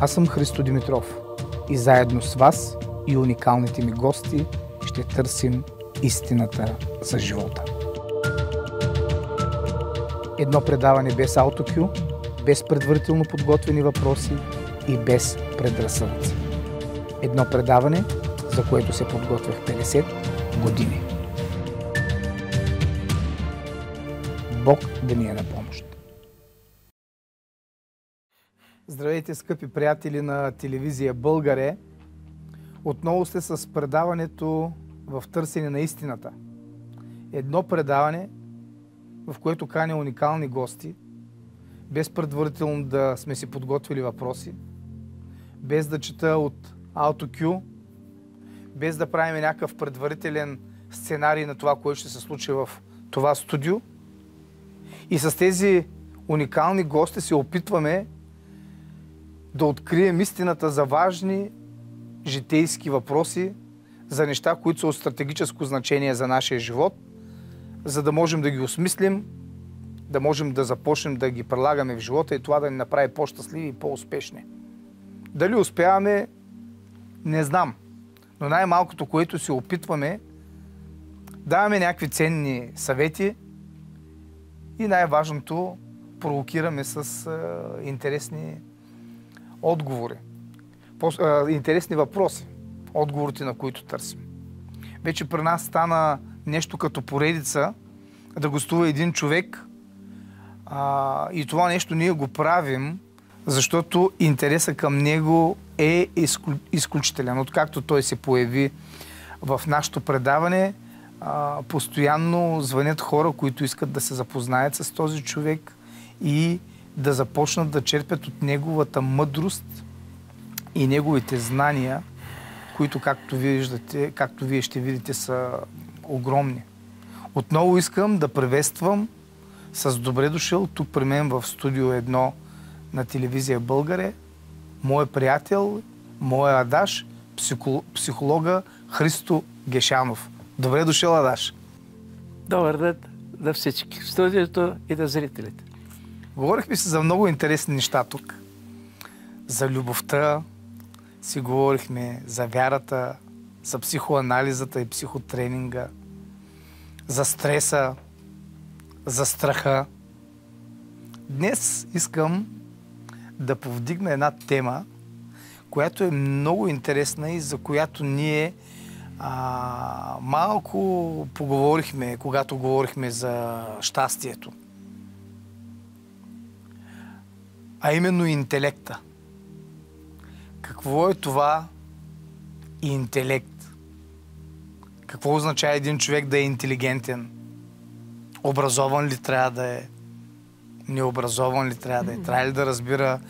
Аз съм Христо Димитров и заедно с вас и уникалните ми гости ще търсим истината за живота. Едно предаване без аутокю, без предварително подготвени въпроси и без предразсъдъци. Едно предаване, за което се подготвях 50 години. Бог да ни е на Здравейте, скъпи приятели на телевизия Българе. Отново сте с предаването в търсене на истината. Едно предаване, в което каня уникални гости, без предварително да сме си подготвили въпроси, без да чета от AutoQ, без да правим някакъв предварителен сценарий на това, което ще се случи в това студио. И с тези уникални гости се опитваме да открием истината за важни житейски въпроси, за неща, които са от стратегическо значение за нашия живот, за да можем да ги осмислим, да можем да започнем да ги прилагаме в живота и това да ни направи по-щастливи и по-успешни. Дали успяваме, не знам. Но най-малкото, което се опитваме, даваме някакви ценни съвети и най-важното, провокираме с интересни отговори. Интересни въпроси, отговорите на които търсим. Вече при нас стана нещо като поредица да гостува един човек а, и това нещо ние го правим, защото интереса към него е изклю, изключителен. Откакто той се появи в нашето предаване, а, постоянно звънят хора, които искат да се запознаят с този човек и да започнат да черпят от неговата мъдрост и неговите знания, които, както виждате, както вие ще видите, са огромни. Отново искам да приветствам с добре дошъл тук при мен в студио 1 на телевизия Българе, мой приятел, моя Адаш, психолога Христо Гешанов. Добре дошъл, Адаш. Добър ден на всички в студиото и на зрителите. Говорихме си за много интересни неща тук. За любовта, си говорихме за вярата, за психоанализата и психотренинга, за стреса, за страха. Днес искам да повдигна една тема, която е много интересна и за която ние а, малко поговорихме, когато говорихме за щастието. А именно интелекта. Какво е това интелект? Какво означава един човек да е интелигентен? Образован ли трябва да е? Необразован ли трябва да е? Трябва ли да разбира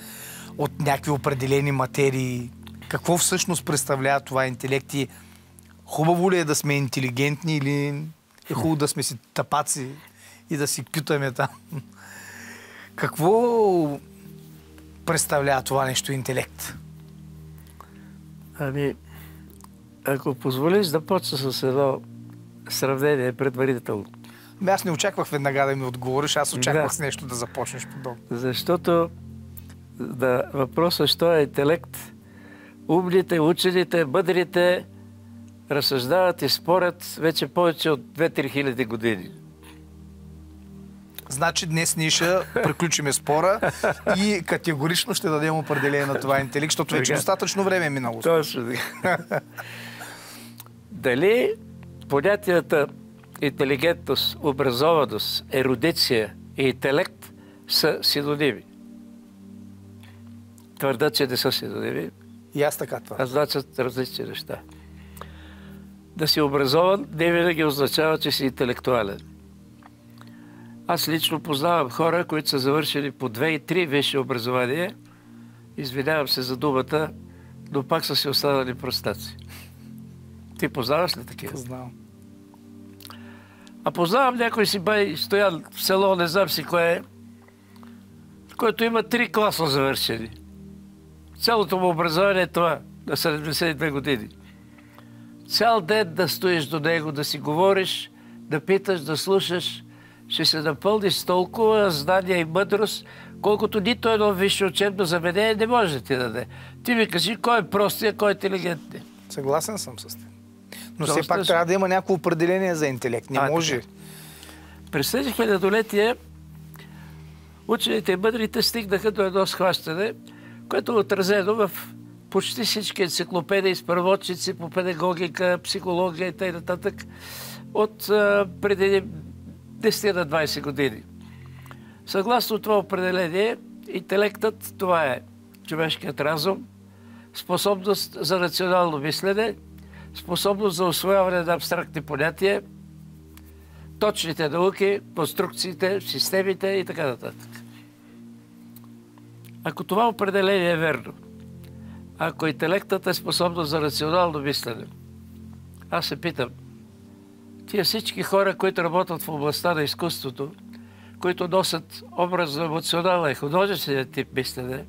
от някакви определени материи? Какво всъщност представлява това интелект и хубаво ли е да сме интелигентни или е хубаво да сме си тапаци и да си кютаме там? Какво представлява това нещо интелект? Ами, ако позволиш да почна с едно сравнение предварително. Ами аз не очаквах веднага да ми отговориш, аз очаквах да. с нещо да започнеш подобно. Защото да, въпросът, що е интелект, умните, учените, бъдрите разсъждават и спорят вече повече от 2-3 хиляди години. Значи днес ние ще приключиме спора и категорично ще дадем определение на това интелект, защото вече достатъчно време е минало. Точно Дали понятията интелигентност, образованост, ерудиция и интелект са синоними? Твърда, че не са синоними. И аз така това. А значат различни неща. Да си образован не винаги означава, че си интелектуален. Аз лично познавам хора, които са завършили по две и три висши образования. Извинявам се за думата, но пак са си останали простаци. Ти познаваш ли такива? Познавам. А познавам някой си бай стоян в село, не знам си кое е, който има три класа завършени. Цялото му образование е това, на 72 години. Цял ден да стоиш до него, да си говориш, да питаш, да слушаш – ще се напълни с толкова знания и мъдрост, колкото нито едно висше учебно заведение не може да ти даде. Ти ми кажи кой е простия, кой е интелигентен. Съгласен съм с теб. Но все пак трябва да има някакво определение за интелект. Не а, може. През тези хилядолетия учените и мъдрите стигнаха до едно схващане, което е отразено в почти всички енциклопедии, справочници по педагогика, психология и т.н. от а, преди 10 на 20 години. Съгласно това определение, интелектът това е човешкият разум, способност за рационално мислене, способност за освояване на абстрактни понятия, точните науки, конструкциите, системите и така нататък. Ако това определение е верно, ако интелектът е способност за рационално мислене, аз се питам, тия всички хора, които работят в областта на изкуството, които носят образно емоционална и художествения тип мислене,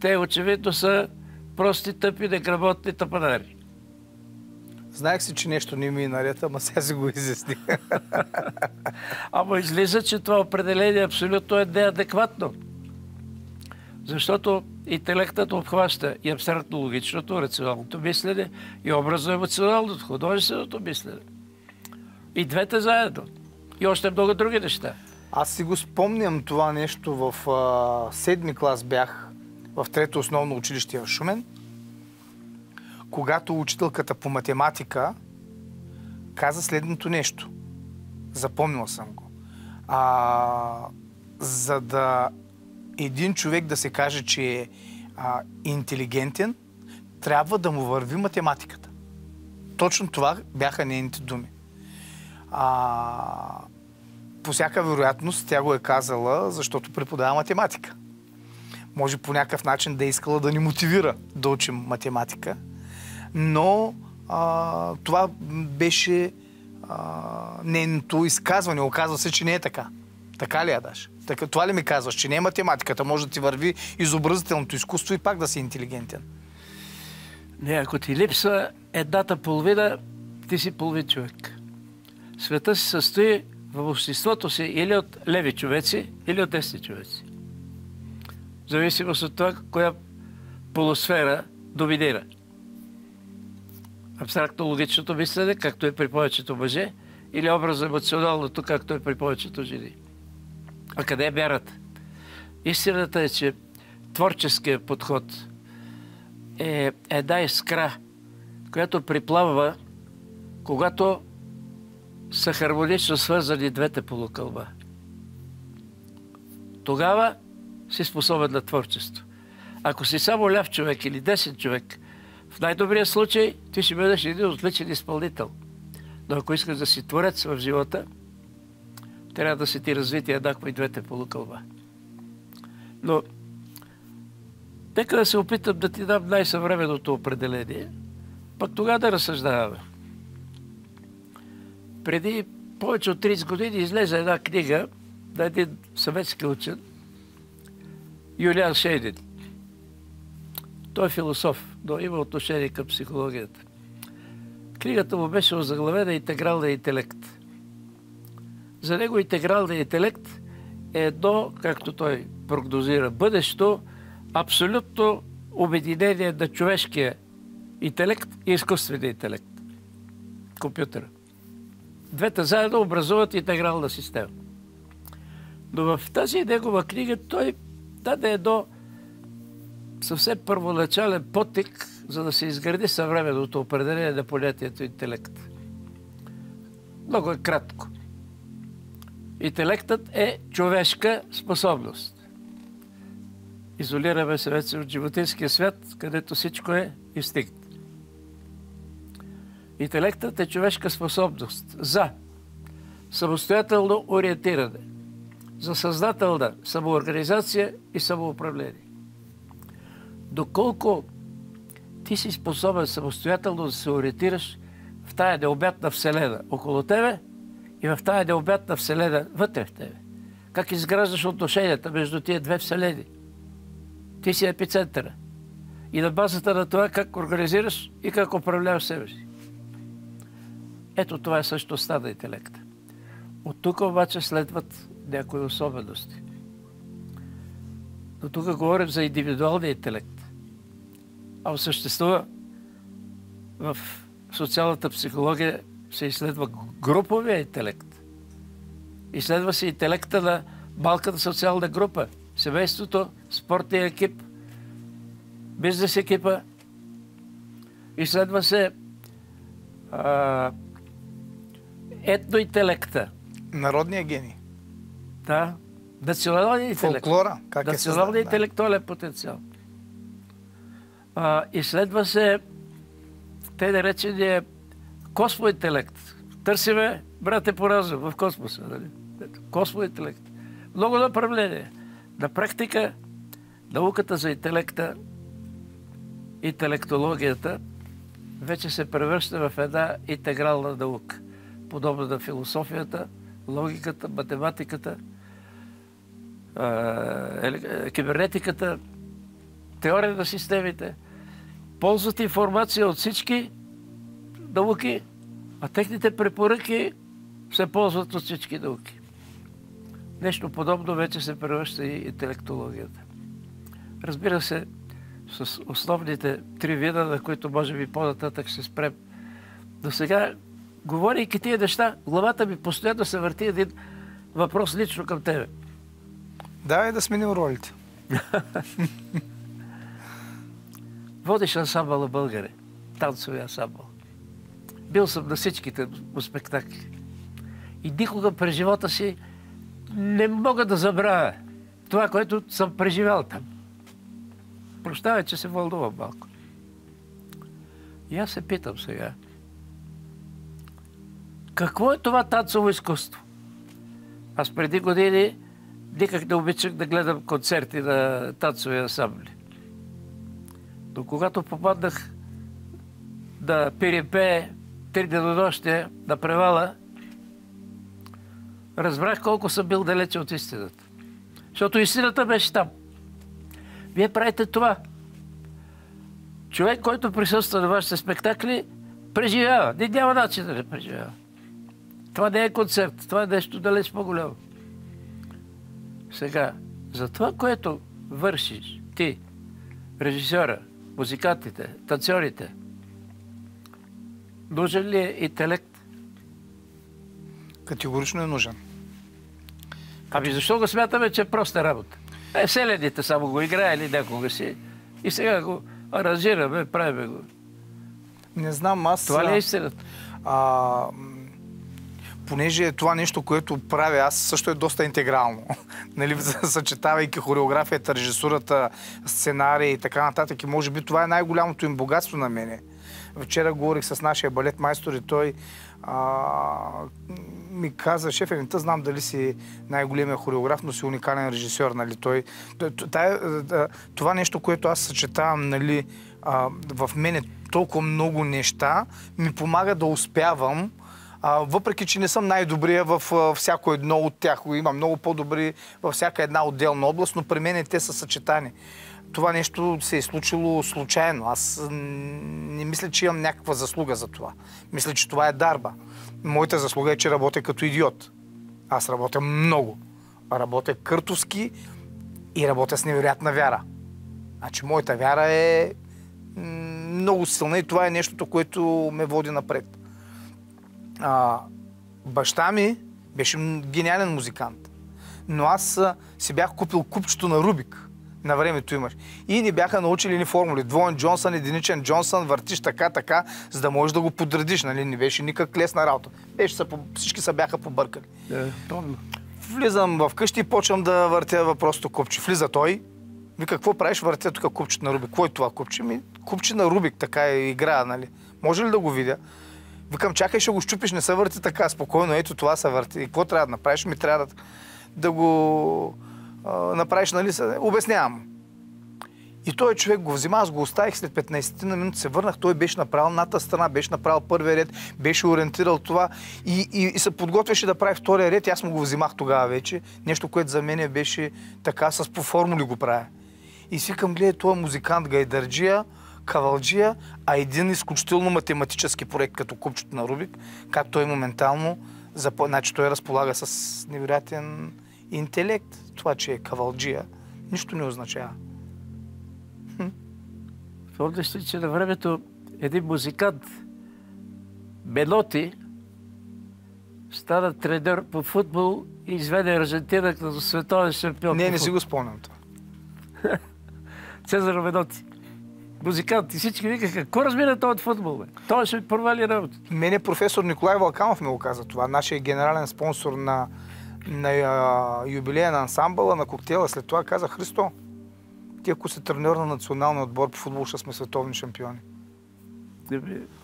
те очевидно са прости, тъпи, неграмотни тъпанари. Знаех си, че нещо не ми е наред, ама сега си го изясни. ама излиза, че това определение абсолютно е неадекватно. Защото интелектът обхваща и абстрактно логичното, рационалното мислене, и образно емоционалното, художественото мислене. И двете заедно. И още много други неща. Аз си го спомням това нещо в а, седми клас бях в трето основно училище в Шумен, когато учителката по математика каза следното нещо. Запомнил съм го. А, за да един човек да се каже, че е а, интелигентен, трябва да му върви математиката. Точно това бяха нейните думи. А, по всяка вероятност тя го е казала, защото преподава математика. Може по някакъв начин да е искала да ни мотивира да учим математика. Но а, това беше а, нейното изказване. Оказва се, че не е така. Така ли я даш? Така, това ли ми казваш, че не е математиката? Може да ти върви изобразителното изкуство и пак да си интелигентен. Не, ако ти липсва едната половина, ти си половин човек. Света се състои в обществото си или от леви човеци, или от десни човеци. В зависимост от това, коя полусфера доминира. Абстрактно логичното мислене, както е при повечето мъже, или образно емоционалното, както е при повечето жени. А къде е вярата? Истината е, че творческият подход е една искра, която приплава, когато са хармонично свързани двете полукълба. Тогава си способен на творчество. Ако си само ляв човек или десен човек, в най-добрия случай ти ще бъдеш един отличен изпълнител. Но ако искаш да си творец в живота, трябва да се ти развити еднакво и двете полукълба. Но, нека да се опитам да ти дам най-съвременното определение, пък тогава да разсъждаваме. Преди повече от 30 години излезе една книга на един съветски учен, Юлиан Шейдин. Той е философ, но има отношение към психологията. Книгата му беше озаглавена Интегралния интелект. За него интегралният интелект е едно, както той прогнозира бъдещо, абсолютно обединение на човешкия интелект и изкуствения интелект. Компютъра. Двете заедно образуват интегрална система. Но в тази негова книга той даде едно съвсем първоначален потик, за да се изгради съвременното определение на понятието интелект. Много е кратко. Интелектът е човешка способност. Изолираме се вече от животинския свят, където всичко е инстинкт. Интелектът е човешка способност за самостоятелно ориентиране, за съзнателна самоорганизация и самоуправление. Доколко ти си способен самостоятелно да се ориентираш в тая необятна вселена около тебе и в тая необятна вселена вътре в тебе. Как изграждаш отношенията между тия две вселени? Ти си епицентъра. И на базата на това как организираш и как управляваш себе си. Ето това е същността на интелекта. От тук обаче следват някои особености. Но тук говорим за индивидуалния интелект. А съществува в социалната психология се изследва груповия интелект. Изследва се интелекта на малката социална група, семейството, спортния екип, бизнес екипа. Изследва се а, етноинтелекта. Народния гений. Да. Националния интелект. Фолклора. Как Националния е интелектуален потенциал. А, изследва се те наречения космоинтелект. Търсиме, брате, по разум в космоса. Нали? Космоинтелект. Много направления. На практика, науката за интелекта, интелектологията, вече се превръща в една интегрална наука. Подобно на философията, логиката, математиката, кибернетиката, теория на системите. Ползват информация от всички науки, а техните препоръки се ползват от всички науки. Нещо подобно вече се превръща и интелектологията. Разбира се, с основните три вида, на които може би по-нататък ще спрем. До сега, говорейки тия неща, главата ми постоянно се върти един въпрос лично към тебе. Давай да сменим ролите. Водиш ансамбъла българи. Танцови ансамбъл. Бил съм на всичките му спектакли. И никога през живота си не мога да забравя това, което съм преживял там. Прощавай, че се вълнувам малко. И аз се питам сега. Какво е това танцово изкуство? Аз преди години никак не обичах да гледам концерти на танцови ансамбли. Но когато попаднах да пирипее три денонощия на превала, разбрах колко съм бил далече от истината. Защото истината беше там. Вие правите това. Човек, който присъства на вашите спектакли, преживява. Не няма начин да не преживява. Това не е концерт. Това е нещо далеч по-голямо. Сега, за това, което вършиш ти, режисьора, музикантите, танцорите, нужен ли е интелект? Категорично е нужен. Ами защо го смятаме, че е проста работа? Е, селедите само го играели някога си. И сега го аранжираме, правиме го. Не знам, аз... Това ли е истината? А, понеже е това нещо, което правя аз, също е доста интегрално. нали, съчетавайки хореографията, режисурата, сценария и така нататък. И може би това е най-голямото им богатство на мене. Вчера говорих с нашия балет майстор и той а, ми каза, шеф, не знам дали си най-големия хореограф, но си уникален режисьор. Нали? Той, това нещо, което аз съчетавам нали, а, в мене толкова много неща, ми помага да успявам въпреки, че не съм най-добрия в всяко едно от тях. Има много по-добри във всяка една отделна област, но при мен те са съчетани. Това нещо се е случило случайно. Аз не мисля, че имам някаква заслуга за това. Мисля, че това е дарба. Моята заслуга е, че работя като идиот. Аз работя много. Работя къртовски и работя с невероятна вяра. Значи моята вяра е много силна и това е нещото, което ме води напред. А, баща ми беше гениален музикант. Но аз а, си бях купил купчето на Рубик. На времето имаш. И ни бяха научили ни формули. Двоен Джонсън, единичен Джонсън, въртиш така, така, за да можеш да го подредиш. Нали? Не беше никак лесна работа. Беше, са, всички са бяха побъркали. Трудно. Влизам в къщи и почвам да въртя въпросното купче. Влиза той. Ви какво правиш? Въртя тук купчето на Рубик. Кой е това купче? Ми, купче на Рубик, така е игра, нали? Може ли да го видя? Викам, чакай, ще го щупиш, не се върти така, спокойно, ето това се върти. И какво трябва да направиш? Ми трябва да, да го а, направиш, нали? Обяснявам. И той човек го взима, аз го оставих след 15 на минути, се върнах, той беше направил ната страна, беше направил първия ред, беше ориентирал това и, и, и се подготвяше да прави втория ред и аз му го взимах тогава вече. Нещо, което за мен беше така, с по формули го правя. И си към гледа, този музикант Гайдарджия, кавалджия, а един изключително математически проект като купчето на Рубик, как той моментално, значи той разполага с невероятен интелект. Това, че е кавалджия, Нищо не означава. Помниш ли, че на времето един музикант, Меноти, стана тренер по футбол и изведе Аржентина като световен шампион. Не, не си го спомням това. Цезар Меноти. Музикант. И всички викаха, какво разбира от футбол? Бе? Той ще провали работа. Мене професор Николай Валканов ми го каза това. Нашия генерален спонсор на, на а, юбилея на ансамбъла, на коктейла. След това каза Христо, ти ако си тренер на националния отбор по футбол, ще сме световни шампиони.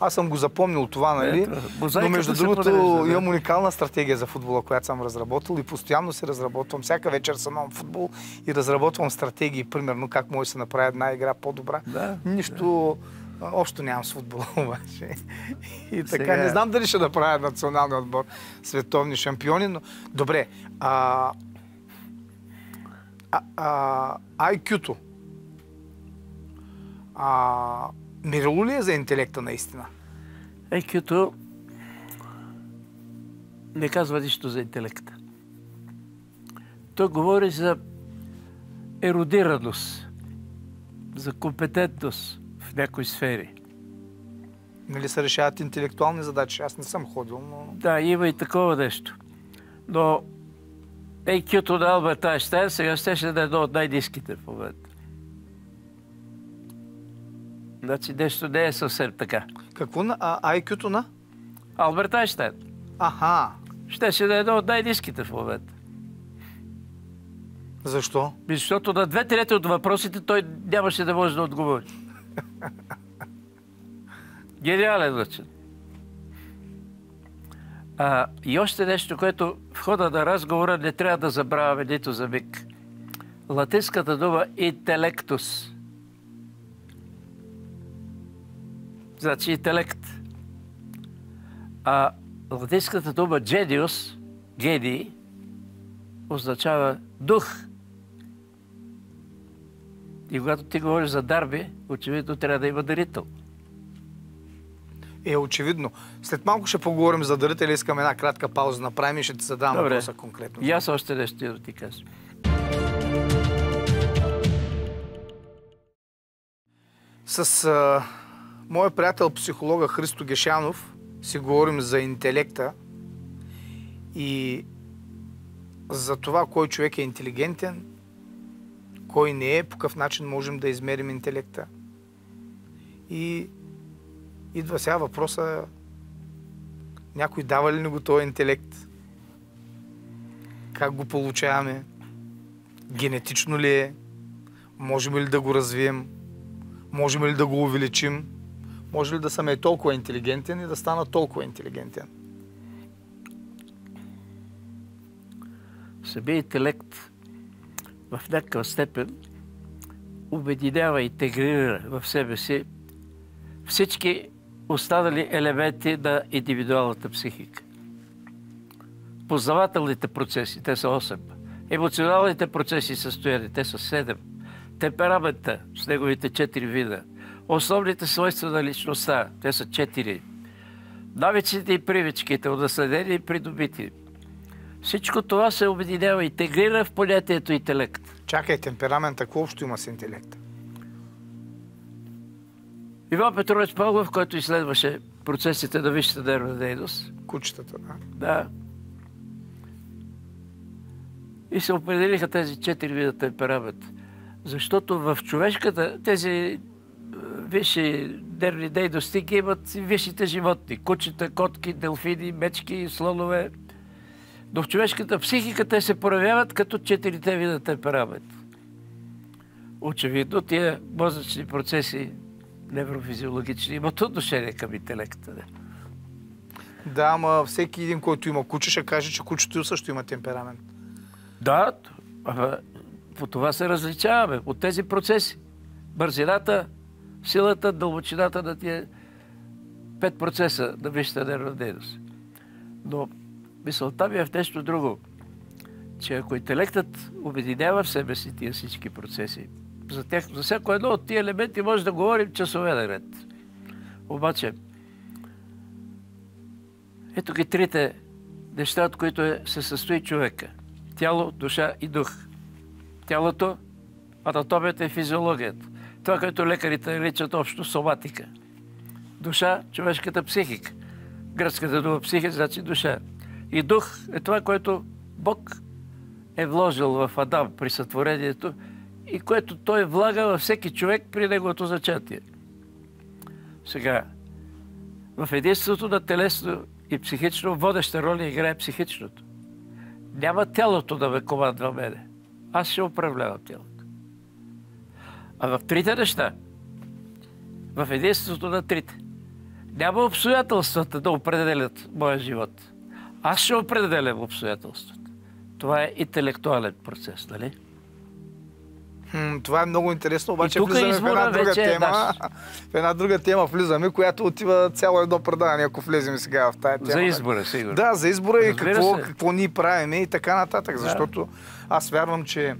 Аз съм го запомнил това, нали? Ето, Но между другото да. имам уникална стратегия за футбола, която съм разработил и постоянно се разработвам. Всяка вечер съм на футбол и разработвам стратегии, примерно как може да се направи една игра по-добра. Да, Нищо общо нямам с футбола обаче. И така, Сега- не знам дали ще направя националния отбор световни шампиони, но добре. А, а, а, IQ-то. А, мерило ли е за интелекта наистина? IQ-то не казва нищо за интелекта. Той говори за еродираност, за компетентност в някои сфери. Нали се решават интелектуални задачи? Аз не съм ходил, но... Да, има и такова нещо. Но IQ-то на Алберт Айнщайн сега ще да е едно от най-низките в момента. Значи нещо не е съвсем така. Какво на а, IQ-то на? Алберт Айнщайн Аха. щеше да е едно от най-низките в момента. Защо? Защото на две трети от въпросите той нямаше да може да отговори. Гениален начин. А, и още нещо, което в хода на разговора не трябва да забравяме нито за миг. Латинската дума интелектус. Значи интелект. А латинската дума genius, гений, означава дух. И когато ти говориш за дарби, очевидно трябва да има дарител. Е, очевидно. След малко ще поговорим за дарителя. Искам една кратка пауза направим и ще ти задам Добре. въпроса конкретно. И аз още нещо да ти кажа. С а, моя приятел психолога Христо Гешанов си говорим за интелекта и за това кой човек е интелигентен, кой не е, по какъв начин можем да измерим интелекта. И идва сега въпроса някой дава ли ни го този интелект? Как го получаваме? Генетично ли е? Можем ли да го развием? Можем ли да го увеличим? Може ли да съм е толкова интелигентен и да стана толкова интелигентен? Самия интелект в някаква степен обединява, интегрира в себе си всички останали елементи на индивидуалната психика. Познавателните процеси, те са 8. Емоционалните процеси състояния, те са 7. Темперамента с неговите 4 вида. Основните свойства на личността, те са 4. Навиците и привичките, унаследени и придобити. Всичко това се обединява, интегрира в понятието интелект. Чакай, темперамент, какво общо има с интелекта? Иван Петрович Павлов, който изследваше процесите на висшата нервна дейност, Кучетата, да? да, и се определиха тези четири вида темперамент. Защото в човешката тези висши нервни дейности имат и висшите животни. Кучета, котки, делфини, мечки, слонове. Но в човешката психика те се проявяват като четирите вида темперамент. Очевидно, тия мозъчни процеси, неврофизиологични, имат отношение към интелекта. Не? Да, ама всеки един, който има куче, ще каже, че кучето също има темперамент. Да, ама по това се различаваме от тези процеси. Бързината, силата, дълбочината на тия пет процеса на висшата нервна дейност. Но мисълта ми е в нещо друго. Че ако интелектът обединява в себе си тия всички процеси, за, тях, за всяко едно от тия елементи може да говорим часове наред. Обаче, ето ги трите неща, от които е, се състои човека. Тяло, душа и дух. Тялото анатомията и физиологията. Това, което лекарите наричат общо соматика. Душа, човешката психика. Гръцката дума психика значи душа. И дух е това, което Бог е вложил в Адам при сътворението и което той влага във всеки човек при неговото зачатие. Сега, в единството на телесно и психично водеща роля играе психичното. Няма тялото да ме командва мене. Аз ще управлявам тялото. А в трите неща, в единството на трите, няма обстоятелствата да определят моя живот. Аз ще определям обстоятелствата. Това е интелектуален процес, нали? Това е много интересно, обаче тук влизаме в една друга е тема. в една друга тема влизаме, която отива цяло едно предаване, ако влезем сега в тази тема. За нали? избора, сигурно. Да, за избора и Разбира какво, се. какво ние правиме и така нататък. Да. Защото аз вярвам, че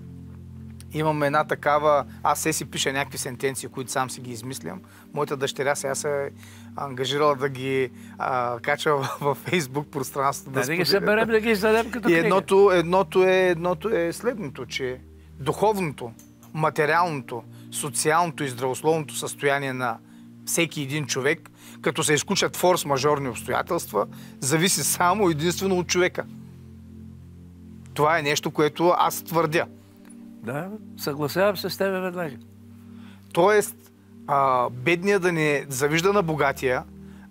имам една такава... Аз се си пиша някакви сентенции, които сам си ги измислям. Моята дъщеря сега се ангажирала да ги а, качва във Фейсбук пространството. Да, да ги споделя. съберем, да ги издадем като И едното, едното, е, едното е следното, че духовното, материалното, социалното и здравословното състояние на всеки един човек, като се изключат форс-мажорни обстоятелства, зависи само единствено от човека. Това е нещо, което аз твърдя. Да, съгласявам се с тебе веднага. Тоест, а, бедния да не завижда на богатия,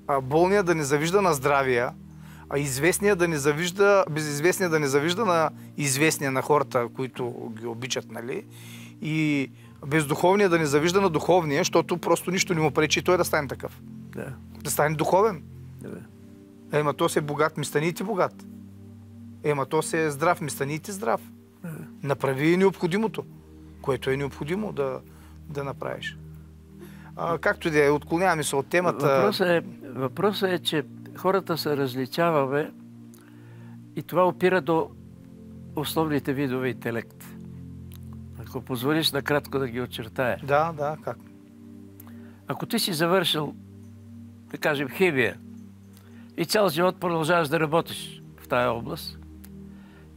а, болния да не завижда на здравия, а известния да не завижда, безизвестния да не завижда на известния на хората, които ги обичат, нали? И бездуховния да не завижда на духовния, защото просто нищо не му пречи той да стане такъв. Да. Да стане духовен. да. Ема то се богат, ми стани ти богат. Ема то се е здрав, ми стани ти здрав. Направи необходимото, което е необходимо да, да направиш. А, както и да е, отклоняваме се от темата. Въпросът е, въпросът е, че хората се различаваме и това опира до основните видове интелект. Ако позволиш накратко да ги очертая. Да, да, как? Ако ти си завършил, да кажем, химия и цял живот продължаваш да работиш в тая област,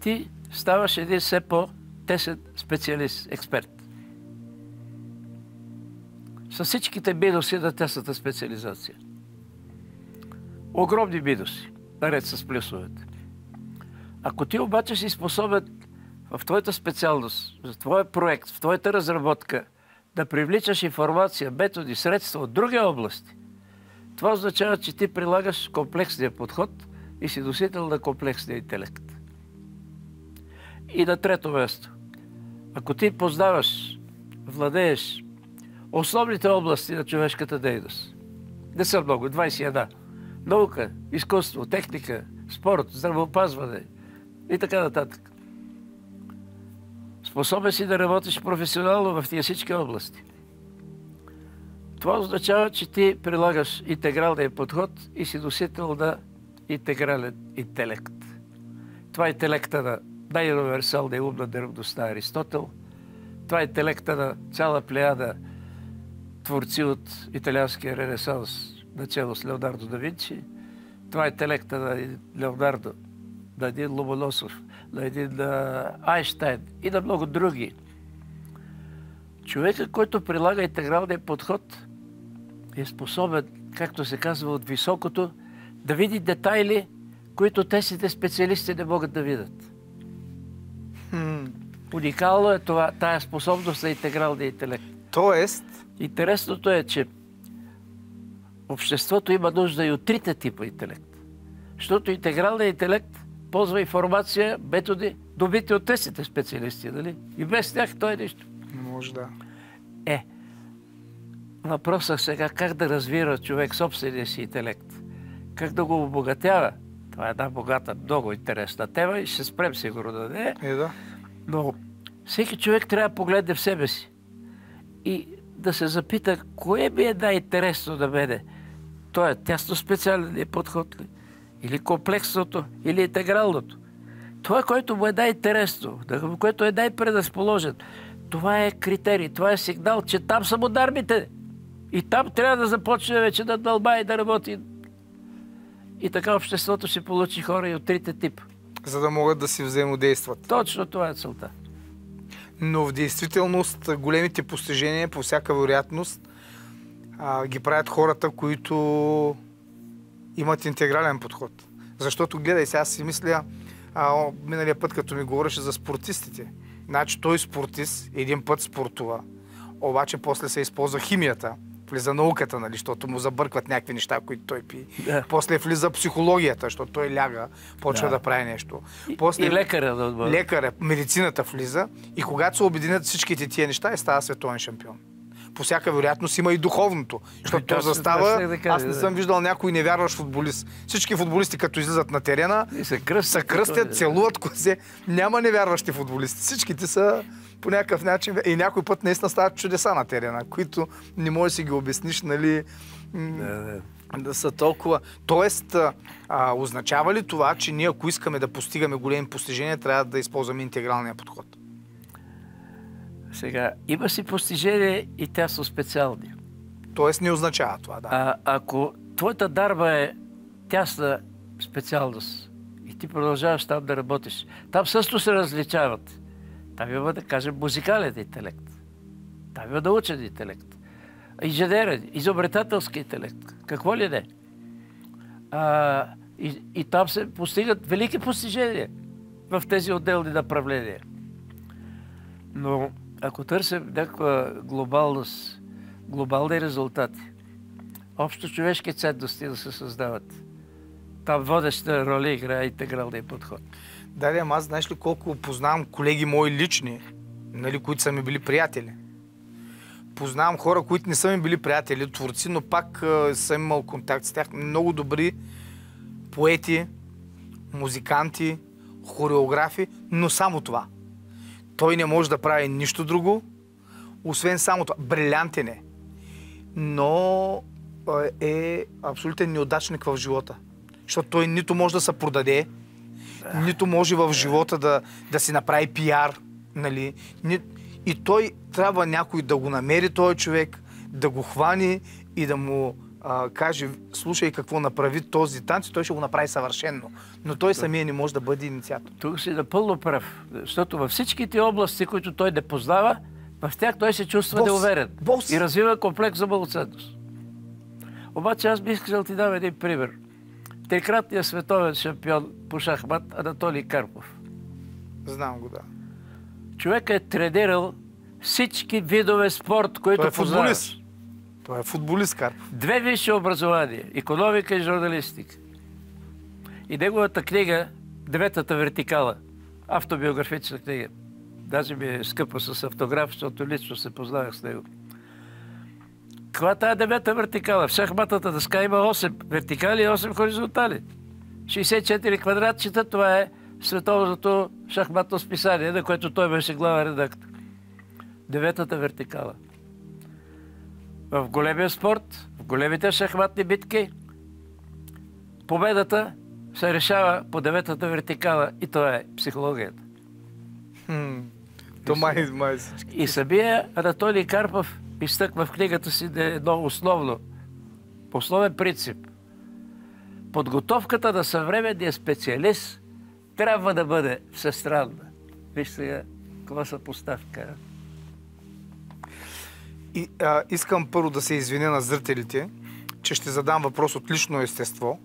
ти ставаш един все по-тесен специалист, експерт. С всичките минуси на тесната специализация. Огромни минуси, наред с плюсовете. Ако ти обаче си способен в твоята специалност, за твоя проект, в твоята разработка, да привличаш информация, методи, средства от други области, това означава, че ти прилагаш комплексния подход и си носител на комплексния интелект. И на трето място, ако ти познаваш, владееш основните области на човешката дейност, не са много, 21. Наука, изкуство, техника, спорт, здравеопазване и така нататък. Способен си да работиш професионално в тия всички области. Това означава, че ти прилагаш интегралния подход и си носител на интегрален интелект. Това е интелекта на най-универсалния ум на древността Аристотел. Това е интелекта на цяла плеяда творци от италианския ренесанс, начало с Леонардо да Винчи. Това е интелекта на Леонардо, на един Ломоносов, на един а, Айнштайн и на много други. Човекът, който прилага интегралния подход, е способен, както се казва от високото, да види детайли, които тесните специалисти не могат да видят. Уникално е това, тая способност на интегралния интелект. Тоест, Интересното е, че обществото има нужда и от трите типа интелект. Защото интегралният интелект ползва информация, методи, добити от тесните специалисти, нали? И без тях той е нищо. не може да. Е, въпросът сега как да развира човек собствения си интелект. Как да го обогатява. Това е една богата, много интересна тема и ще спрем сигурно да не е. Е, да. Но всеки човек трябва да погледне в себе си и да се запита, кое ми е най-интересно да мене. То е тясно специален подход ли? Или комплексното, или интегралното. Това, което му е най-интересно, което е най-предразположен, това е критерий, това е сигнал, че там са му дарбите. И там трябва да започне вече да дълба и да работи. И така обществото ще получи хора и от трите типа. За да могат да си взаимодействат. Точно това е целта. Но в действителност големите постижения по всяка вероятност а, ги правят хората, които имат интегрален подход. Защото гледай, сега си мисля, а, миналия път, като ми говореше за спортистите. Значи той спортист един път спортува, обаче после се използва химията, влиза науката, нали, защото му забъркват някакви неща, които той пи. Да. После влиза психологията, защото той ляга, почва да, Да. прави нещо. И, После и лекаря да отбъде. лекаря, медицината влиза и когато се обединят всичките тия неща, и става световен шампион. По всяка вероятност има и духовното. Защото то застава, да кажа, аз не съм виждал някой невярващ футболист. Всички футболисти, като излизат на терена, И се кръстят. се кръстят, целуват козе. Няма невярващи футболисти. Всичките са по някакъв начин. И някой път наистина стават чудеса на терена, които не можеш да си ги обясниш, нали, Да, да. да са толкова. Тоест, а, означава ли това, че ние, ако искаме да постигаме големи постижения, трябва да използваме интегралния подход? Сега, има си постижения и те са специални. Тоест, не означава това, да. А, ако твоята дарба е тясна специалност и ти продължаваш там да работиш, там също се различават. Там има, да кажем, музикален интелект. Там има научен интелект. Инженерен, изобретателски интелект. Какво ли не? А, и, и там се постигат велики постижения в тези отделни направления. Но ако търсим някаква глобалност, глобални резултати, общо човешки ценности да се създават, там водеща роля играе интегралния подход. Да, да, аз знаеш ли колко познавам колеги мои лични, нали, които са ми били приятели. Познавам хора, които не са ми били приятели, творци, но пак а, съм имал контакт с тях. Много добри поети, музиканти, хореографи, но само това. Той не може да прави нищо друго, освен само това. Брилянтен е. Но е абсолютен неудачник в живота. Защото той нито може да се продаде, нито може в живота да, да си направи пиар, нали? Ни... И той трябва някой да го намери този човек, да го хвани и да му а, каже, слушай какво направи този танц, той ще го направи съвършенно. Но той самия не може да бъде инициатор. Тук си напълно прав, защото във всичките области, които той не познава, в тях той се чувства Бос! неуверен Бос! и развива комплекс за малоценност. Обаче аз бих искал да ти дам един пример. Трикратният световен шампион по шахмат Анатолий Карпов. Знам го, да. Човекът е тренирал всички видове спорт, които Той е познаваш. футболист. Той е футболист, Карпов. Две висши образования – економика и журналистика. И неговата книга «Деветата вертикала» – автобиографична книга. Даже ми е скъпа с автограф, защото лично се познавах с него. Каква е тази девета вертикала? В шахматната дъска има 8 вертикали и 8 хоризонтали. 64 квадратчета, това е световното шахматно списание, на което той беше главен редактор. Деветата вертикала. В големия спорт, в големите шахматни битки, победата се решава по деветата вертикала и това е психологията. Хм. То май, май всички. И самия Анатолий Карпов изтъква в книгата си е едно основно, основен принцип. Подготовката на съвременния специалист трябва да бъде всестранна. Виж сега, каква са поставка. И, а, искам първо да се извиня на зрителите, че ще задам въпрос от лично естество,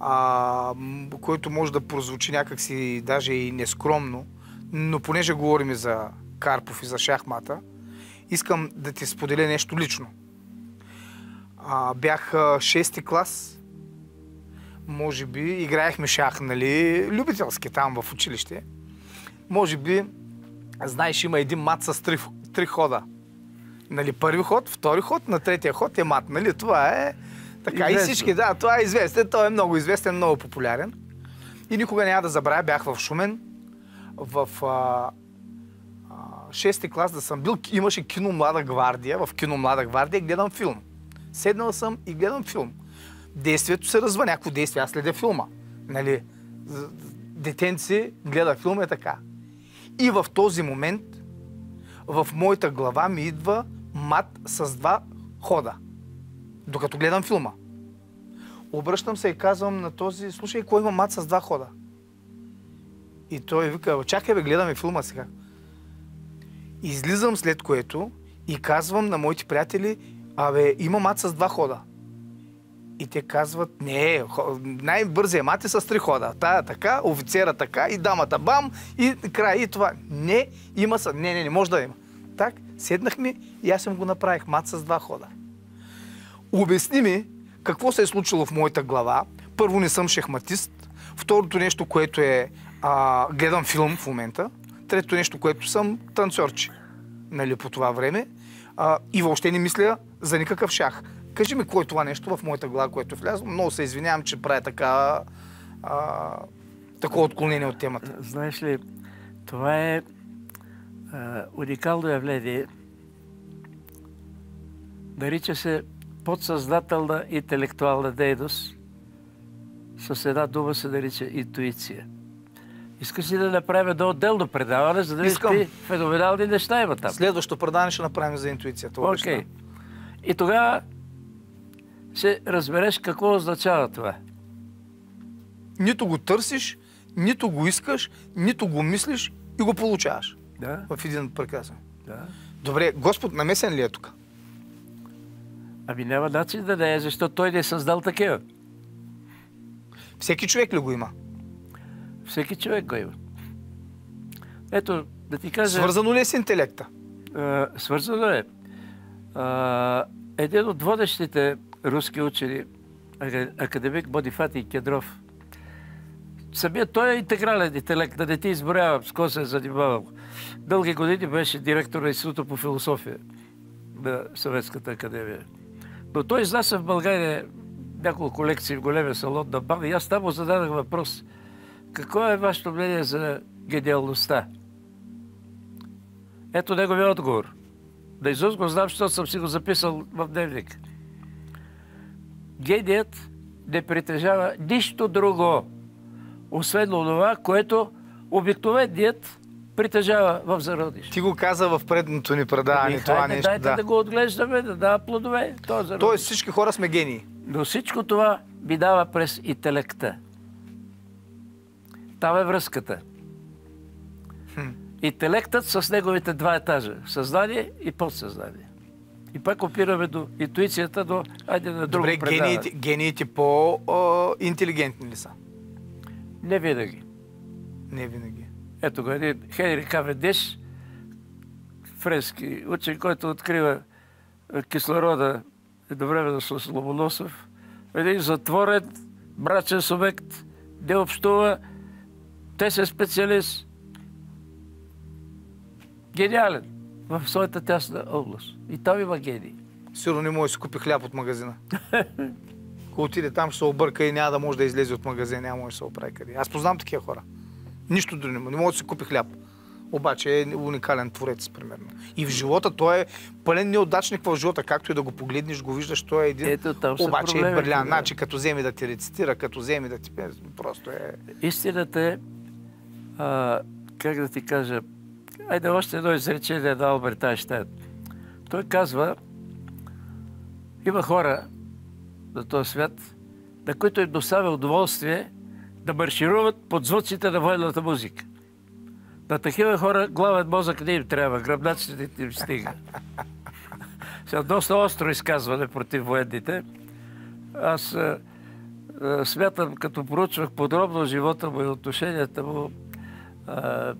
а, който може да прозвучи някакси даже и нескромно, но понеже говорим за Карпов и за шахмата, искам да ти споделя нещо лично. А, бях а, шести клас, може би, играехме шах, нали, любителски там в училище. Може би, знаеш, има един мат с три, три хода. Нали, първи ход, втори ход, на третия ход е мат. Нали, това е така. И Известно. всички, да, това е известен. Той е много известен, много популярен. И никога няма да забравя, бях в Шумен, в а, шести клас да съм бил, имаше кино Млада гвардия, в кино Млада гвардия гледам филм. Седнал съм и гледам филм. Действието се развива, някакво действие, аз следя филма. Нали, детенци гледа филм е така. И в този момент в моята глава ми идва мат с два хода, докато гледам филма. Обръщам се и казвам на този, слушай, кой има мат с два хода? И той вика, чакай бе, гледаме филма сега. Излизам след което и казвам на моите приятели, абе, има мат с два хода. И те казват, не, най-бързия мат е с три хода. Тая така, офицера така и дамата бам и край и това. Не, има са. Не, не, не може да има. Так, седнахме и аз съм го направих. Мат с два хода. Обясни ми какво се е случило в моята глава. Първо не съм шахматист. Второто нещо, което е а, гледам филм в момента. Трето нещо, което съм танцорче нали, по това време. А, и въобще не мисля за никакъв шах. Кажи ми, какво е това нещо в моята глава, което е влязло. Много се извинявам, че правя така, а, такова отклонение от темата. Знаеш ли, това е а, уникално явление. Нарича се подсъзнателна интелектуална дейност. С една дума се нарича интуиция. Искаш ли да направим едно отделно предаване, за да видиш какви феноменални неща има там? Следващото предаване ще направим за интуицията. Окей. Okay. И тогава ще разбереш какво означава това. Нито го търсиш, нито го искаш, нито го мислиш и го получаваш. Да. В един прекрасен. Да. Добре, Господ намесен ли е тук? Ами няма начин да не е, защото той не е създал такива. Всеки човек ли го има? Всеки човек го има. Ето, да ти кажа... Свързано ли е с интелекта? А, свързано е. А, един от водещите руски учени, академик Бодифати Кедров, самият той е интегрален интелект, да не ти изборявам с какво се е занимавал. Дълги години беше директор на Института по философия на Съветската академия. Но той изнася в България няколко лекции в големия салон на БАМ и аз там му зададах въпрос. Какво е вашето мнение за гениалността? Ето неговия отговор. Да изуст го знам, защото съм си го записал в дневник. Геният не притежава нищо друго, освен това, което обикновеният притежава в зародиш. Ти го каза в предното ни предаване това хайде, нещо. Дайте да. да го отглеждаме, да дава плодове. То е Тоест всички хора сме гении. Но всичко това би дава през интелекта. Там е връзката. Интелектът с неговите два етажа. Съзнание и подсъзнание. И пак опираме до интуицията, до айде на друго Добре, гениите, гениите по-интелигентни ли са? Не винаги. Не винаги. Ето го един Хенри Каведеш, френски учен, който открива кислорода едновременно с Ломоносов. Един затворен, брачен субект, не общува, те са специалист. Гениален в своята тясна област. И там има гений. Сигурно не може да си купи хляб от магазина. Ако отиде там, ще се обърка и няма да може да излезе от магазина, няма може да се оправи къде. Аз познавам такива хора. Нищо друго не може. Не може да си купи хляб. Обаче е уникален творец, примерно. И в живота той е пълен неудачник в живота, както и да го погледнеш, го виждаш, той е един. Ето, там Обаче е брилян. Значи, като вземе да ти рецитира, като вземе да ти просто е... Истината е, а, как да ти кажа, айде още едно изречение на Алберт Айнштайн. Той казва, има хора на този свят, на които им доставя удоволствие да маршируват под звуците на военната музика. На такива хора главен мозък не им трябва, гръбначите им стига. Сега доста остро изказване против военните. Аз а, а, смятам, като проучвах подробно живота му и отношенията му, а,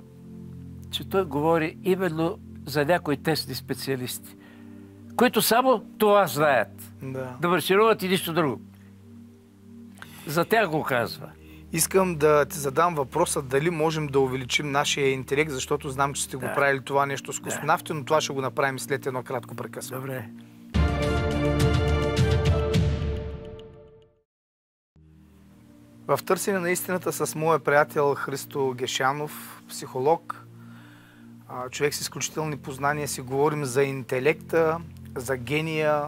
че той говори именно за някои тесни специалисти, които само това знаят. Да. Да маршируват и нищо друго. За тях го казва. Искам да ти задам въпроса дали можем да увеличим нашия интелект, защото знам, че сте го Да. правили това нещо с космонавти, но това ще го направим след едно кратко прекъсване. Добре. В търсене на истината с моя приятел Христо Гешанов, психолог, човек с изключителни познания, си говорим за интелекта, за гения,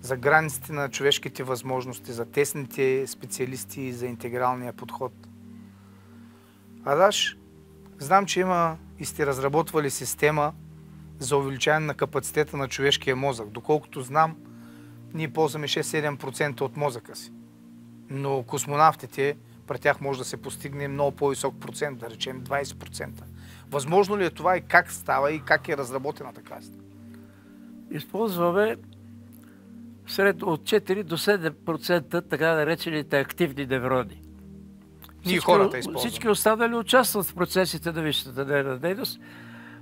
за границите на човешките възможности, за тесните специалисти за интегралния подход. Адаш, знам, че има и сте разработвали система за увеличаване на капацитета на човешкия мозък. Доколкото знам, ние ползваме 6-7% от мозъка си. Но космонавтите, при тях може да се постигне много по-висок процент, да речем 20%. Възможно ли е това и как става и как е разработена така? Използваме сред от 4 до 7% така наречените активни неврони. Ние хората използваме. Всички останали участват в процесите на висшата нервна дейност,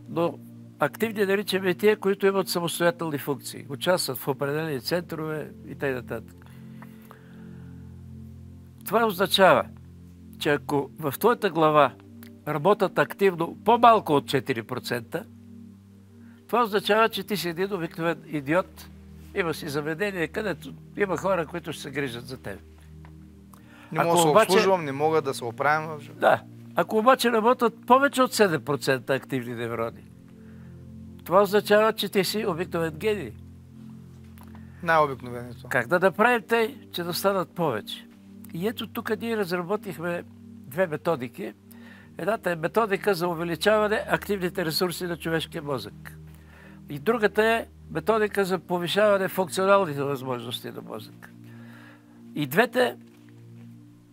но активни наричаме тия, които имат самостоятелни функции. Участват в определени центрове и т.н. Това означава, че ако в твоята глава работят активно по-малко от 4%, това означава, че ти си един обикновен идиот, има си заведение, където има хора, които ще се грижат за теб. Не мога да се обаче... обслужвам, не мога да се оправям. Да. Ако обаче работят повече от 7% активни неврони, това означава, че ти си обикновен гений. Най-обикновението. Как да направим те, че да станат повече? И ето тук ние разработихме две методики. Едната е методика за увеличаване активните ресурси на човешкия мозък. И другата е методика за повишаване функционалните възможности на мозък. И двете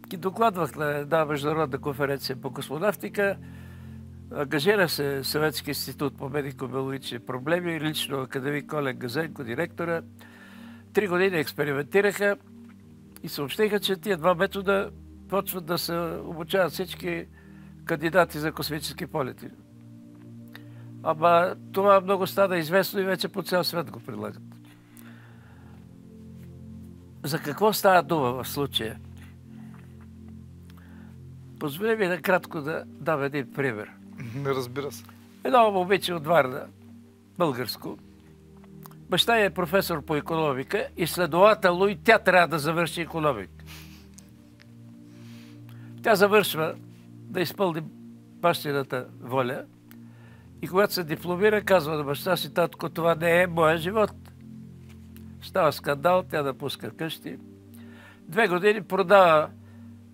ги докладвах на една международна конференция по космонавтика. Ангажира се Съветски институт по медико-биологични проблеми, лично академик Олег Газенко, директора. Три години експериментираха и съобщиха, че тия два метода почват да се обучават всички кандидати за космически полети. Ама това много стана известно и вече по цял свет го предлагат. За какво става дума в случая? Позволи ми накратко да дам един пример. Не разбира се. Едно момиче от Варна, българско. Баща е професор по економика и следователно и тя трябва да завърши економика. Тя завършва да изпълни бащината воля и когато се дипломира, казва на баща си, татко, това не е моя живот. Става скандал, тя напуска къщи. Две години продава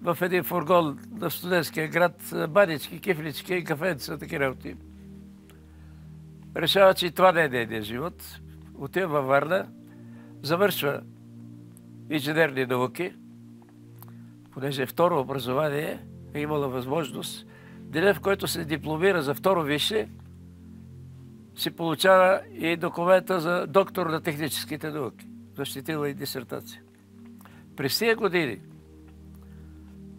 в един фургон на студентския град банички, кифлички и кафенца, такива работи. Решава, че и това не е нейният живот. Отива във Варна, завършва инженерни науки, понеже второ образование, е имала възможност. Деня, в който се дипломира за второ висше, си получава и документа за доктор на техническите науки. Защитила и дисертация. През тия години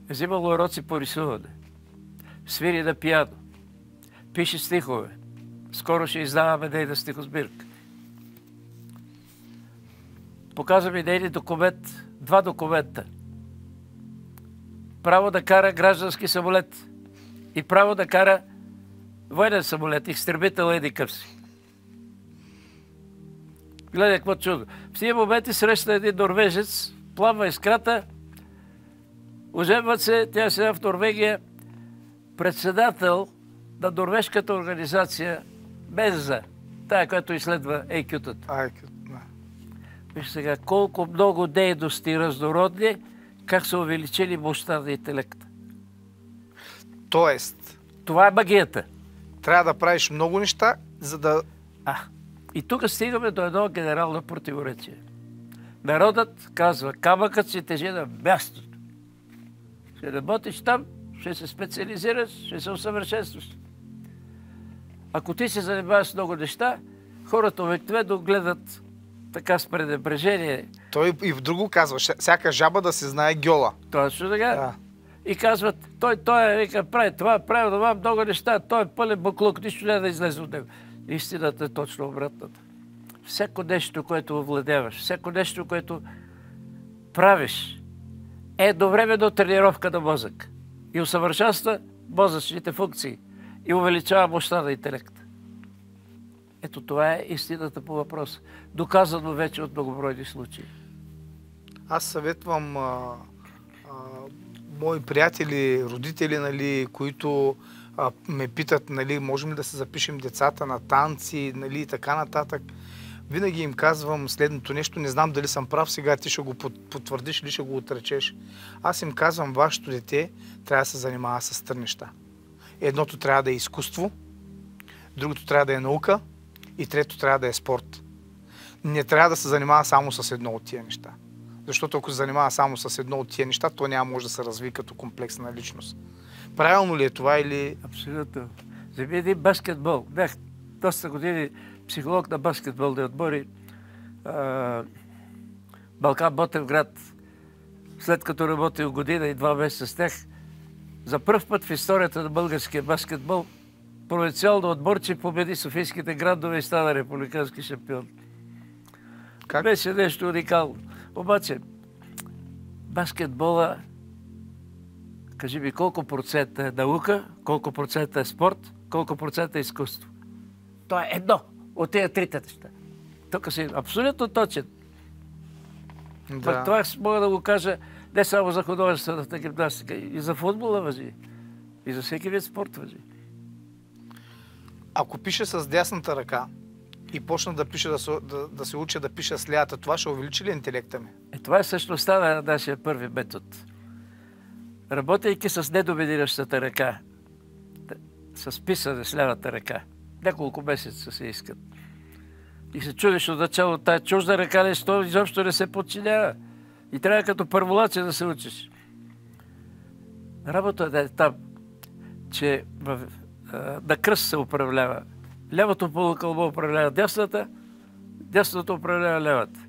е взимало уроци по рисуване, свири на пиано, пише стихове. Скоро ще издаваме нейна стихосбирка. Показвам и нейни документ, два документа. Право да кара граждански самолет и право да кара военен самолет, изтребител еди къв си. Гледай какво чудо. В тези моменти среща един норвежец, плава из крата, оженват се, тя сега в Норвегия, председател на норвежката организация Беза, тая, която изследва EQ-тата. Виж сега, колко много дейности разнородни, как са увеличили мощта на интелекта. Тоест, Това е магията. трябва да правиш много неща, за да... А, и тук стигаме до едно генерално противоречие. Народът казва, камъкът се тежи на мястото. Ще работиш там, ще се специализираш, ще се усъвършенстваш. Ако ти се занимаваш с много неща, хората обикновено гледат така с пренебрежение. Той и в друго казва, «Ша- всяка жаба да се знае гьола. Точно така. Да. И казват, той, той е, вика, прави това, прави това, много неща, той е пълен буклук, нищо не да излезе от него. Истината е точно обратната. Всяко нещо, което овладяваш, всяко нещо, което правиш, е едновременно тренировка на мозък. И усъвършенства мозъчните функции. И увеличава мощта на интелекта. Ето това е истината по въпроса. Доказано вече от многобройни случаи. Аз съветвам а, а, мои приятели, родители, нали, които а, ме питат, нали, можем ли да се запишем децата на танци, нали, така нататък. Винаги им казвам следното нещо, не знам дали съм прав, сега ти ще го потвърдиш или ще го отречеш. Аз им казвам, вашето дете трябва да се занимава с три неща. Едното трябва да е изкуство, другото трябва да е наука и трето трябва да е спорт. Не трябва да се занимава само с едно от тия неща. Защото ако се занимава само с едно от тия неща, то няма може да се разви като комплексна личност. Правилно ли е това или... Абсолютно. Вземи един баскетбол. Бях доста години психолог на баскетболни отбори. А, Балкан Ботевград, след като работил година и два месеца с тях, за първ път в историята на българския баскетбол провинциално отборче победи Софийските градове и стана републикански шампион. Как? Беше нещо уникално. Обаче, баскетбола, кажи ми колко процента е наука, колко процента е спорт, колко процента е изкуство. То е едно от тези трите неща. Тук си абсолютно точен. Да. Това мога да го кажа не само за художествената гимнастика, и за футбола въжи. И за всеки вид спорт въжи. Ако пише с дясната ръка и почна да, пише, да, се, да, да се учи да пише с лята, това ще увеличи ли интелекта ми? Е, това е същността на нашия първи метод. Работейки с недоминиращата ръка, с писане с лявата ръка, няколко месеца се искат. И се чудиш от начало, чужда ръка нещо изобщо не се подчинява. И трябва като първолаче да се учиш. Работата е там, че на кръст се управлява. Лявото полукълбо управлява дясната, дясното управлява левата.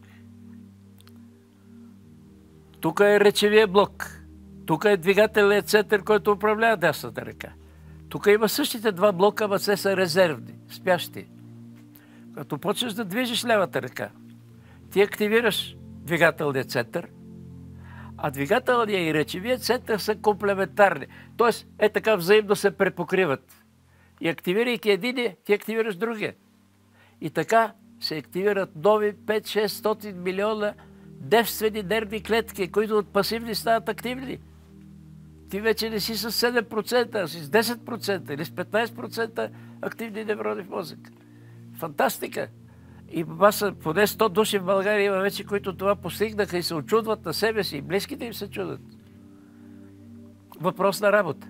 Тук е речевия блок. Тук е двигателният център, който управлява дясната ръка. Тук има същите два блока, ама те са резервни, спящи. Като почнеш да движиш левата ръка, ти активираш двигателния център, а двигателния и речевия център са комплементарни. Тоест, е така взаимно се препокриват. И активирайки един, ти активираш другия. И така се активират нови 5-600 милиона девствени нервни клетки, които от пасивни стават активни. Ти вече не си с 7%, а си с 10% или с 15% активни неврони в мозък. Фантастика! И са поне 100 души в България има вече, които това постигнаха и се очудват на себе си. И близките им се чудат. Въпрос на работа.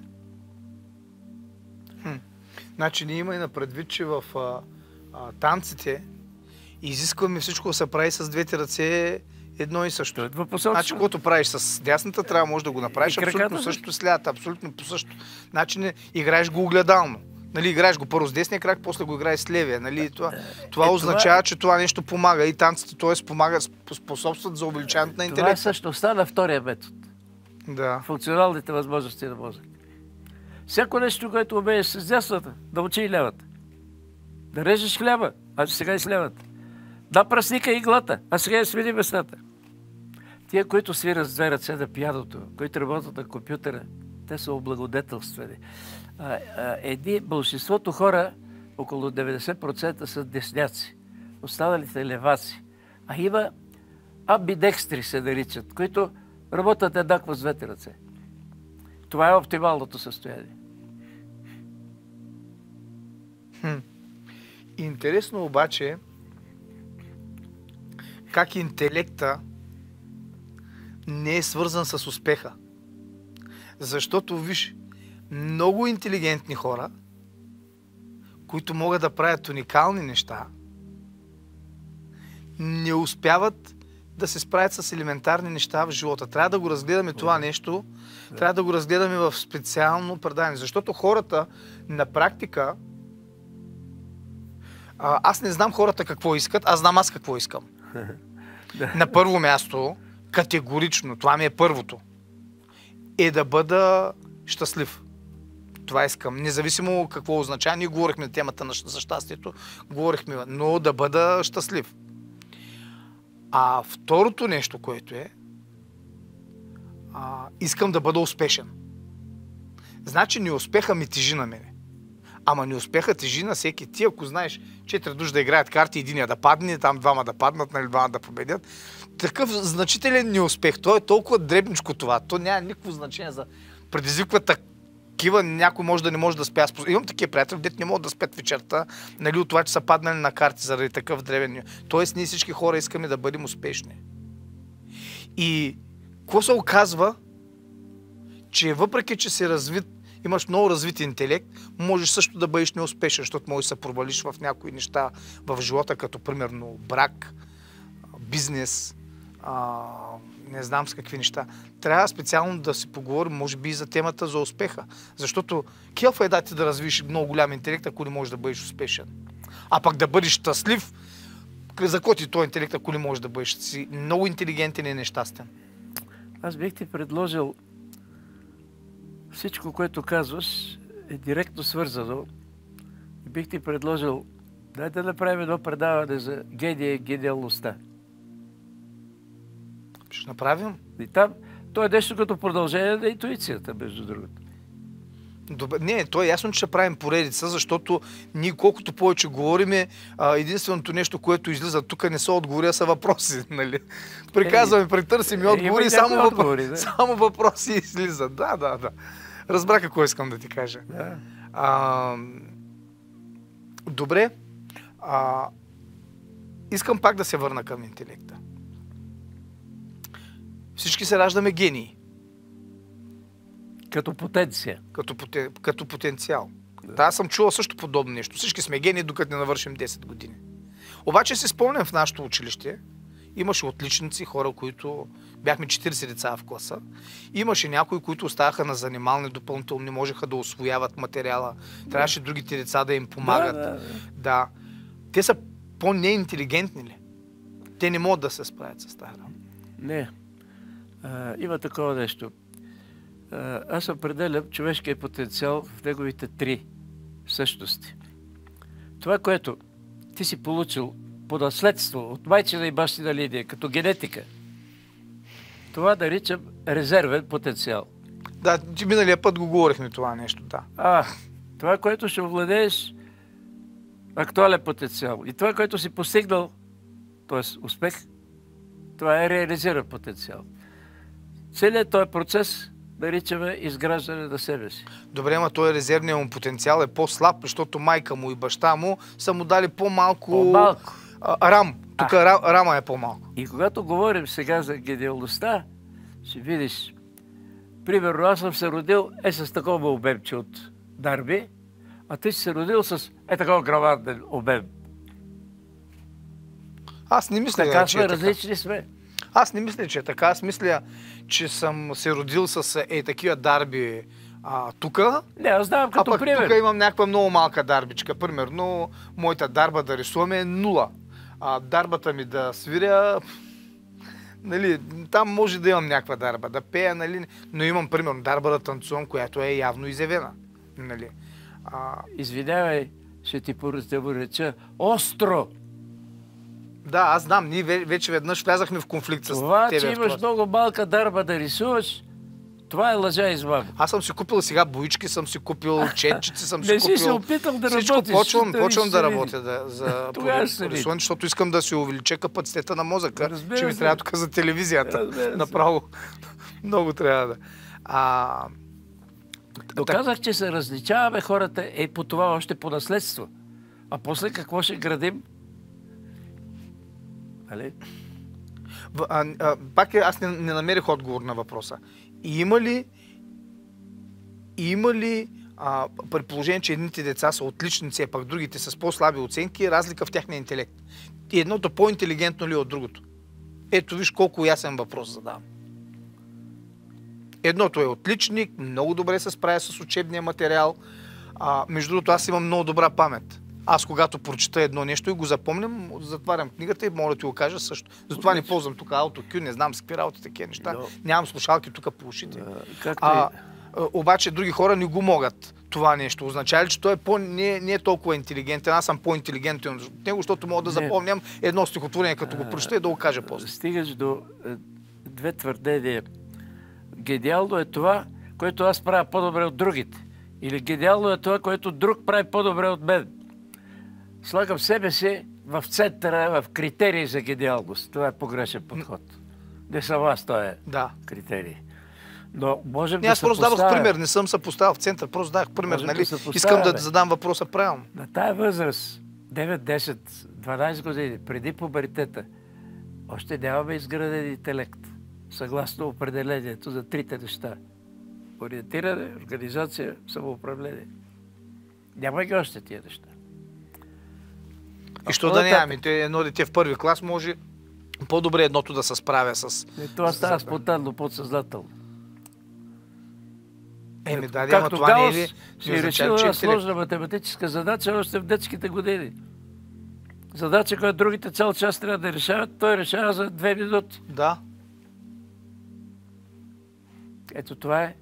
Значи ние има и на предвид, че в а, а, танците изискваме всичко да се прави с двете ръце едно и също. Значи, когато правиш с дясната, трябва може да го направиш абсолютно също с лята, абсолютно по също. Значи не, играеш го огледално. Нали, играеш го първо с десния крак, после го играеш с левия. Нали, това, това е, означава, това... че това нещо помага и танците, т.е. помага, способстват за увеличаването на интелекта. Това е същността на втория метод. Да. Функционалните възможности на мозък. Всяко нещо, което умееш с дясната, да учи и левата. Да режеш хляба, а сега и с левата. Да прасника иглата, а сега я смени местата. Тия, които свират с две ръце на пианото, които работят на компютъра, те са облагодетелствени едни, бълшинството хора, около 90% са десняци, останалите леваци. А има амбидекстри се наричат, които работят еднакво с двете ръце. Това е оптималното състояние. Интересно обаче как интелекта не е свързан с успеха. Защото, виж, много интелигентни хора, които могат да правят уникални неща, не успяват да се справят с елементарни неща в живота. Трябва да го разгледаме това нещо, трябва да го разгледаме в специално предание. Защото хората на практика, аз не знам хората какво искат, аз знам аз какво искам. На първо място, категорично, това ми е първото, е да бъда щастлив това искам. Независимо какво означава, ние говорихме на темата на, за щастието, говорихме, но да бъда щастлив. А второто нещо, което е, а, искам да бъда успешен. Значи неуспеха ми тежи на мене. Ама неуспеха тежи на всеки. Ти, ако знаеш, четири души да играят карти, единия да падне, там двама да паднат, нали, двама да победят. Такъв значителен неуспех. То е толкова дребничко това. То няма никакво значение за предизвиква так, такива, някой може да не може да спя. Имам такива приятели, дете не могат да спят вечерта, нали, от това, че са паднали на карти заради такъв древен. Тоест, ние всички хора искаме да бъдем успешни. И какво се оказва? Че въпреки, че си развит, имаш много развит интелект, можеш също да бъдеш неуспешен, защото можеш да се провалиш в някои неща в живота, като примерно брак, бизнес, а, не знам с какви неща. Трябва специално да си поговорим, може би, и за темата за успеха. Защото келфа е да ти да развиш много голям интелект, ако не можеш да бъдеш успешен. А пък да бъдеш щастлив, за какво ти този интелект, ако не можеш да бъдеш си много интелигентен и нещастен? Аз бих ти предложил всичко, което казваш, е директно свързано. И бих ти предложил, дай да направим едно предаване за гения и гениалността. Ще направим. И там, то е нещо като продължение на интуицията, между другото. Добре, не, то е ясно, че ще правим поредица, защото ние колкото повече говориме, единственото нещо, което излиза тук не са отговори, а са въпроси. Нали? Приказваме, притърсим и отговори, е, само, отговори, да. само въпроси излизат. Да, да, да. Разбра какво искам да ти кажа. Да. А, добре. А, искам пак да се върна към интелекта. Всички се раждаме гении. Като потенция. Като, потен, като потенциал. Да. да, аз съм чувал също подобно нещо. Всички сме гении, докато не навършим 10 години. Обаче се спомням в нашото училище, имаше отличници, хора, които бяхме 40 деца в класа. Имаше някои, които оставаха на занимални допълнително, не можеха да освояват материала. Трябваше другите деца да им помагат. Да, да, да. да. Те са по-неинтелигентни ли? Те не могат да се справят с тази работа. Не. А, има такова нещо. А, аз определям човешкия потенциал в неговите три същности. Това, което ти си получил по наследство от майчина и бащина линия, като генетика, това наричам резервен потенциал. Да, ти миналия път го говорихме това нещо, да. А, това, което ще овладееш, актуален потенциал. И това, което си постигнал, т.е. успех, това е реализиран потенциал. Целият този процес наричаме изграждане на себе си. Добре, ама той резервният му потенциал е по-слаб, защото майка му и баща му са му дали по-малко... По-малко. А, рам. Тук а. рама е по-малко. И когато говорим сега за гениалността, ще видиш, примерно аз съм се родил е с такова обемче от дарби, а ти си се родил с е такова грамаден обем. Аз не мисля, така че сме, е различни така. сме. Аз не мисля, че е така. Аз мисля, че съм се родил с е такива дарби а, тук. Не, аз знам като а пък пример. тук имам някаква много малка дарбичка. Примерно, моята дарба да рисуваме е нула. А, дарбата ми да свиря, нали, там може да имам някаква дарба, да пея, нали, но имам, примерно, дарба да танцувам, която е явно изявена. Нали. А... Извинявай, ще ти поръча остро да, аз знам. Ние вече веднъж влязахме в конфликт с това, тебе. Това, че имаш много малка дарба да рисуваш, това е лъжа и измама. Аз съм си купил сега боички, съм си купил четчици, съм си Не купил... си се опитал да Всичко работиш. почвам, почвам да работя да, за рисуване, защото искам да си увелича капацитета на мозъка, Разбира че ми се. трябва тук за телевизията. Направо. Много трябва да. А, Доказах, че се различаваме хората е по това още по наследство. А после какво ще градим? Нали? А, а, пак е, аз не, не намерих отговор на въпроса. Има ли, има ли а, при положение, че едните деца са отличници, а пък другите с по-слаби оценки, разлика в тяхния интелект? И едното по-интелигентно ли е от другото? Ето виж колко ясен въпрос задавам. Едното е отличник, много добре се справя с учебния материал. А, между другото, аз имам много добра памет. Аз когато прочета едно нещо и го запомням, затварям книгата и мога да ти го кажа също. Затова не ползвам тук AutoQ, не знам с какви работи такива неща. No. Нямам слушалки тук по ушите. Uh, а, обаче други хора не го могат това нещо. Означава ли, че той е по, не, не е толкова интелигентен, аз съм по-интелигентен от него, защото мога да запомням едно стихотворение, като го прочета и да го кажа после. Стигаш до е, две твърдения. Гениално е това, което аз правя по-добре от другите. Или гениално е това, което друг прави по-добре от мен слагам себе си в центъра, в критерии за гениалност. Това е погрешен подход. Не съм аз, това е да. критерий. Но можем не, да аз просто дадох пример, не съм се поставил в център, просто дадох пример. нали? да Искам да задам въпроса правилно. На тая възраст, 9, 10, 12 години, преди пубертета, още нямаме изграден интелект. Съгласно определението за трите неща. Ориентиране, организация, самоуправление. Няма ги още тия неща. И що да нямаме? Едно дете в първи клас може по-добре едното да се справя с... И това става спонтанно, подсъзнателно. Еми, да, ама това не е ли... Си е решила сложна математическа задача още в детските години. Задача, която другите цял час трябва да решават, той решава за две минути. Да. Ето това е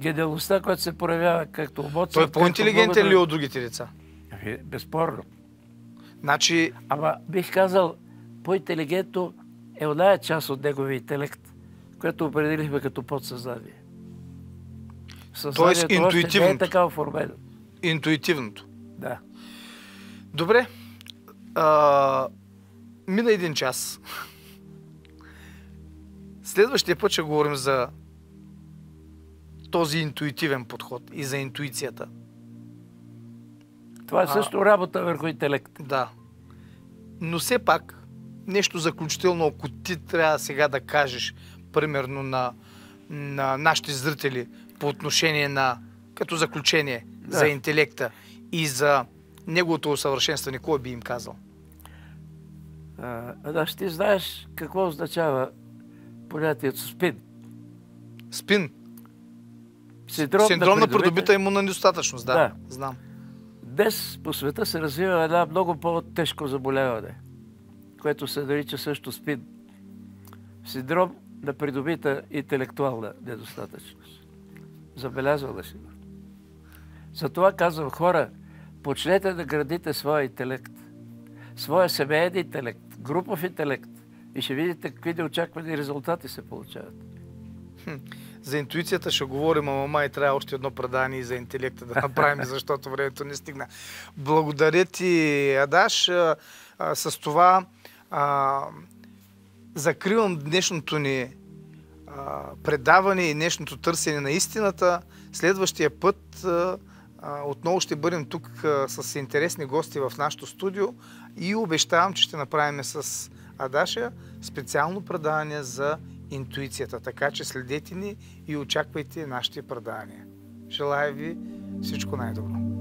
гениалността, която се проявява както Моцарт. Той е по-интелигентен ли от другите деца? Ами, безспорно. Значи... Ама бих казал, по-интелигентно е оная част от неговия интелект, която определихме като подсъзнание. Тоест интуитивното. Не е така оформено. Интуитивното. Да. Добре. А, мина един час. Следващия път ще говорим за този интуитивен подход и за интуицията. Това е също а, работа върху интелект. Да. Но все пак, нещо заключително, ако ти трябва сега да кажеш, примерно на, на нашите зрители, по отношение на, като заключение, да. за интелекта и за неговото усъвършенстване, кой би им казал? А, да, ще знаеш какво означава понятието спин. Спин? Синдром, Синдром на, на придобита имунна недостатъчност, да, да. Знам. Днес по света се развива една много по-тежко заболяване, което се нарича също спин. Синдром на придобита интелектуална недостатъчност. Забелязвала си го. Затова казвам хора, почнете да градите своя интелект. Своя семейен интелект, групов интелект. И ще видите какви неочаквани резултати се получават. За интуицията ще говорим, ама май трябва още едно предание за интелекта да направим, защото времето не стигна. Благодаря ти, Адаш. С това а, закривам днешното ни а, предаване и днешното търсене на истината. Следващия път а, отново ще бъдем тук а, с интересни гости в нашото студио и обещавам, че ще направим с Адаша специално предаване за интуицията. Така че следете ни и очаквайте нашите предавания. Желая ви всичко най-добро.